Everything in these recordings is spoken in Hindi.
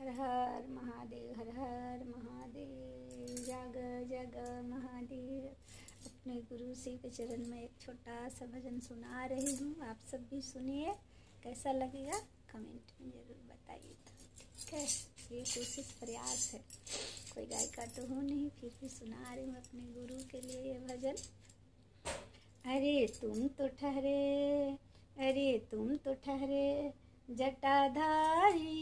हर हर महादेव, हर हर महादेव। जग जग महादेव। अपने गुरु श्री के चरण में एक छोटा सा भजन सुना रही हूँ। आप सब भी सुनिए। कैसा लगेगा? कमेंट में ज़रूर बताइए। ठीक है, ये कोशिश प्रयास है। कोई गायिका तो हो नहीं, फिर भी सुना रही हूँ अपने गुरु के लिए ये भजन। अरे तुम तो ठहरे, अरे तुम तो ठहरे। जटाधारी।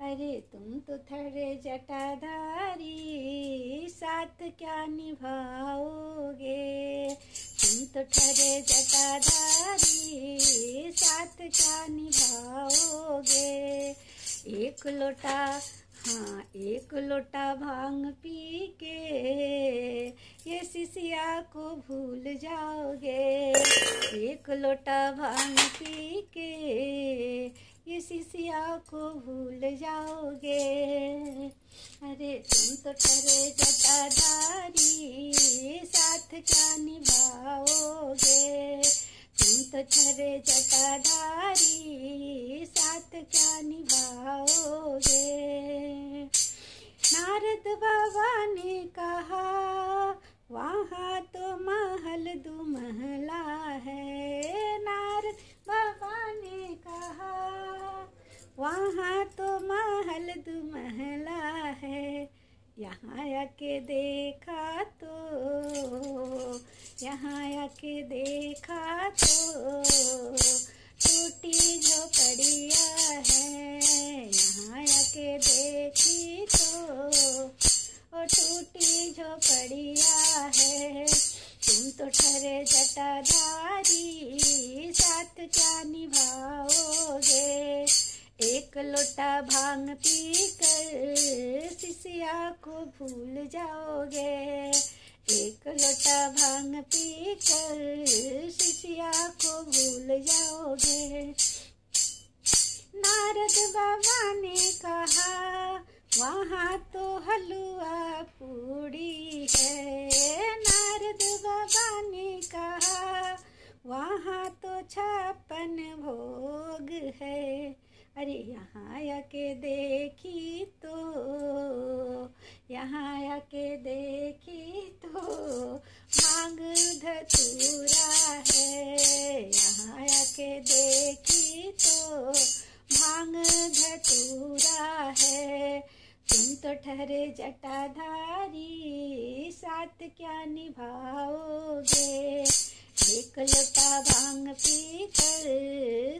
अरे, तुम तो थरे जटाधारी, साथ क्या निभाओगे? तुम तो ठहरे जटाधारी, साथ क्या निभाओगे? एक लोटा हाँ एक लोटा भाँग पी के ये सिसिया को भूल जाओगे। एक लोटा भाँग पी के ये सिसिया को भूल जाओगे। अरे तुम तो ठरे जटाधारी, साथ क्या कहा, वहाँ तो महल दो महला है। नारद बाबा ने कहा, वहाँ तो महल दो महला है। यहाँ आके देखा तो यहाँ आके देखा तो टूटी झोपड़िया है। यहाँ आके देखी तो झोपड़िया है। तुम तो ठरे जटाधारी, साथ क्या निभाओगे? एक लोटा भाँग पी कर सिसिया को भूल जाओगे। एक लोटा भाँग पी कर शिष्या को भूल जाओगे। नारद बाबा ने कहा, वहाँ तो हलवा पूरी है। अरे यहाँ आके देखी तो यहाँ आके देखी तो मांग धतूरा है। यहाँ आके देखी तो भाँग धतूरा है। तुम तो ठहरे जटाधारी, साथ क्या निभाओगे? एक लोटा भाँग पी कर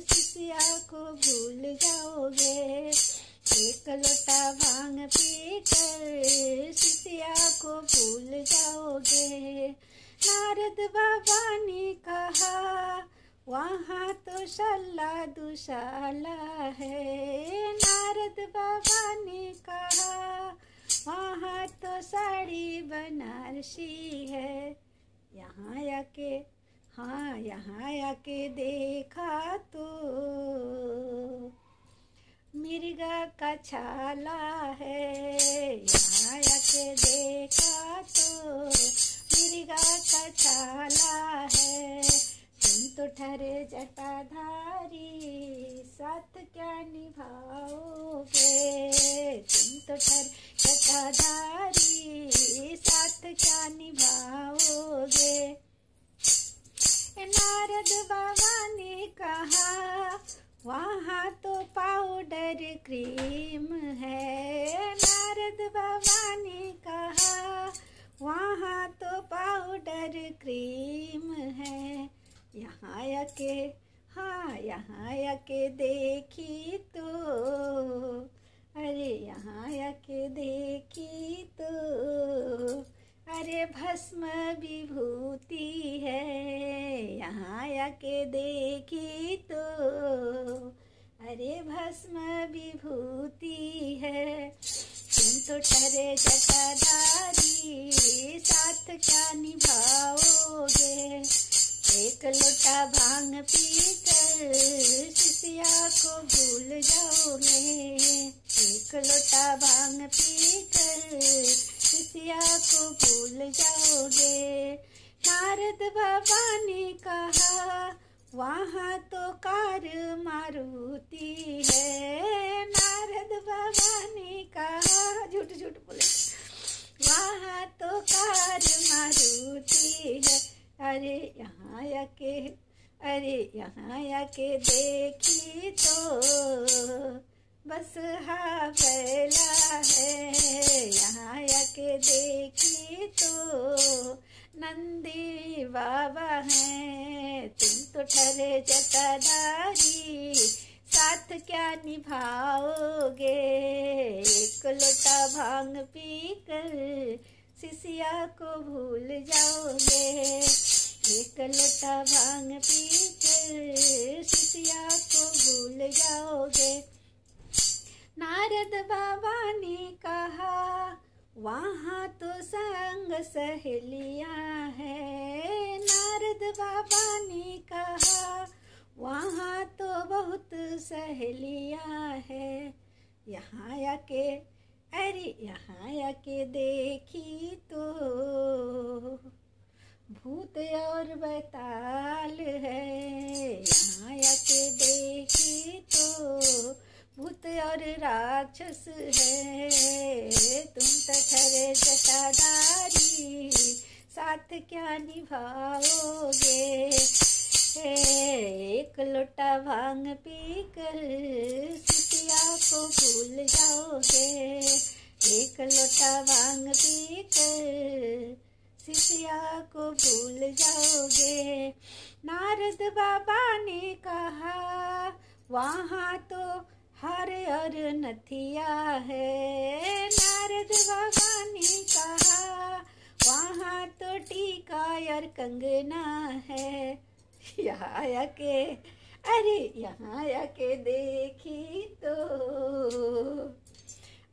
सिसिया को भूल जाओगे। एक लोटा भाँग पी कर सिसिया को भूल जाओगे। नारद बाबा ने कहा, वहाँ तो शल्ला दुशाला है। नारद बाबा ने कहा, वहाँ तो साड़ी बनारसी है। यहाँ आके हाँ यहाँ आके देखा तो मिर्गा का छाला है। यहाँ आके देखा तो मिर्गा का छाला है। तुम तो ठहरे जटाधारी, साथ क्या निभाओगे? तुम तो ठहरे जटाधारी, साथ क्या निभाओगे? नारद बाबा ने कहा, वहाँ तो पाउडर क्रीम है। नारद बाबा ने कहा, वहाँ तो पाउडर क्रीम है। यहाँ आके हाँ यहाँ आके देखी तो। अरे, यहाँ आके देखी तो। अरे भस्म विभूति है, यहाँ आके देखी तो। अरे भस्म विभूति है, तुम तो ठहरे जटाधारी, साथ क्या निभाओगे? एक लोटा भाँग पी कर शिष्या को भूल जाओगे। एक लोटा भाँग पी कर सिया को भूल जाओगे। नारद बाबा ने कहा, वहाँ तो कार मारुति है। नारद बाबा ने कहा, झूठ झूठ बोले। वहाँ तो कार मारुति है। अरे यहाँ आके, अरे यहाँ आके देखी बस हा बैला है। यहाँ आके देखी तो नंदी बाबा हैं। तुम तो ठहरे जटाधारी, साथ क्या निभाओगे? एक लोटा भाँग पी कर सिसिया को भूल जाओगे। एक लोटा भाँग पी कर सिसिया को भूल जाओगे। नारद बाबा ने कहा, वहाँ तो संग सहेलियाँ है। नारद बाबा ने कहा, वहाँ तो बहुत सहेलियाँ है। यहाँ आके, अरे, यहाँ आके देखी तो भूत और बताल है। यहाँ आके देखी तो भूत और राक्षस है, तुम तो ठरे जटाधारी, साथ क्या निभाओगे? एक लोटा भाँग पी कर सिसिया को भूल जाओगे। एक लोटा भाँग पी कर सिसिया को भूल जाओगे। नारद बाबा ने कहा, वहाँ तो हर और नथिया है। नारद बाबा ने कहा, वहाँ तो टीका और कंगना है। यहाँ आके अरे, यहाँ आके देखी तो।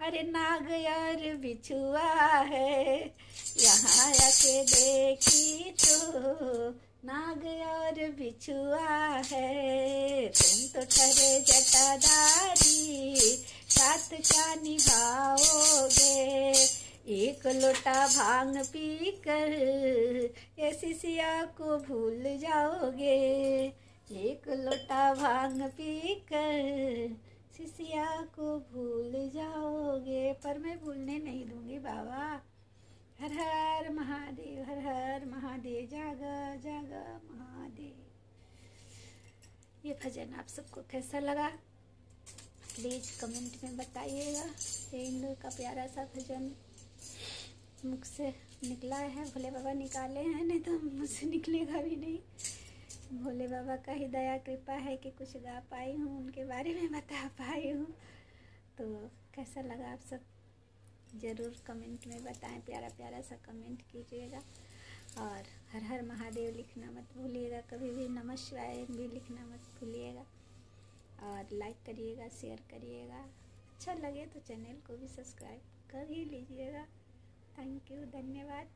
अरे, नाग यार बिछुआ है। यहाँ आके देखी तो। नाग और बिछुआ है। तुम तो ठरे जटाधारी, साथ क्या निभाओगे? एक लोटा भाँग पी कर ये सिसिया को भूल जाओगे। एक लोटा भाँग पी कर सिसिया को भूल जाओगे। पर मैं भूलने नहीं दूँगी बाबा। हर हर महादेव, हर हर महादेव, जाग जाग महादेव। ये भजन आप सबको कैसा लगा? प्लीज़ कमेंट में बताइएगा। इंदु का प्यारा सा भजन मुख से निकला है। भोले बाबा निकाले हैं, नहीं तो मुझसे निकलेगा भी नहीं। भोले बाबा का ही दया, कृपा है कि कुछ गा पाई हूँ, उनके बारे में बता पाई हूँ। तो कैसा लगा आप सब? ज़रूर कमेंट में बताएँ प्यारा प्यारा सा कमेंट कीजिएगा। और हर हर महादेव लिखना मत भूलिएगा, कभी भी नमः शिवाय भी लिखना मत भूलिएगा। और लाइक करिएगा शेयर करिएगा। अच्छा लगे तो चैनल को भी सब्सक्राइब कर ही लीजिएगा। थैंक यू धन्यवाद।